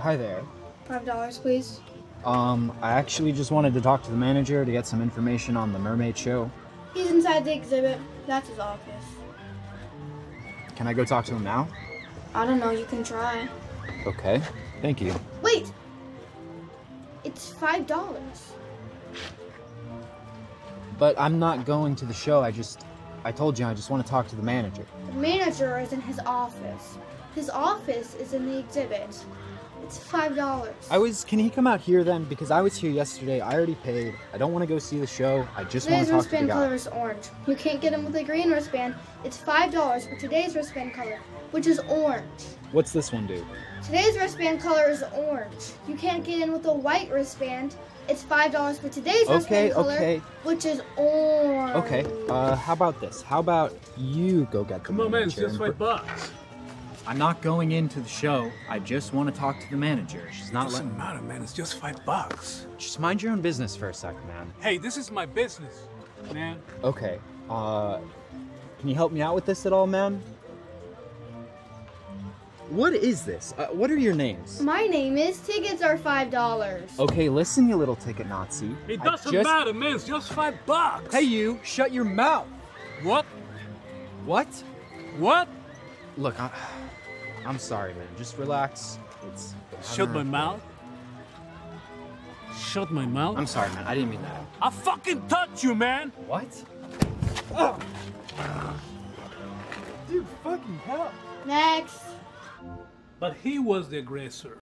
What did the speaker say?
Hi there. Five dollars, please. Um, I actually just wanted to talk to the manager to get some information on the mermaid show. He's inside the exhibit. That's his office. Can I go talk to him now? I don't know. You can try. Okay. Thank you. Wait. It's five dollars. But I'm not going to the show. I just I told you I just want to talk to the manager. The manager is in his office. His office is in the exhibit. It's five dollars. I was can he come out here then because I was here yesterday. I already paid. I don't want to go see the show. I just want to talk to the wristband color is orange. You can't get him with a green wristband. It's five dollars for today's wristband color, which is orange. What's this one do? Today's wristband color is orange. You can't get in with a white wristband. It's five dollars for today's Okay, wristband color, okay. which is orange. Okay. Uh how about this? How about you go get the Come on, man, it's just and five bucks. I'm not going into the show. I just want to talk to the manager. She's not letting Doesn't matter, man. It's just five bucks. Just mind your own business for a second, man. Hey, this is my business, man. Okay. Uh can you help me out with this at all, man? What is this? Uh, what are your names? My name is Tickets are five dollars. Okay, listen, you little ticket Nazi. It doesn't just- matter, man. It's just five bucks. Hey, you! Shut your mouth! What? What? What? Look, I, I'm sorry, man. Just relax. It's. Shut my mouth. Shut my mouth. I'm sorry, man. I didn't mean that. I fucking touched you, man. What? Dude, fucking hell. Next. But he was the aggressor.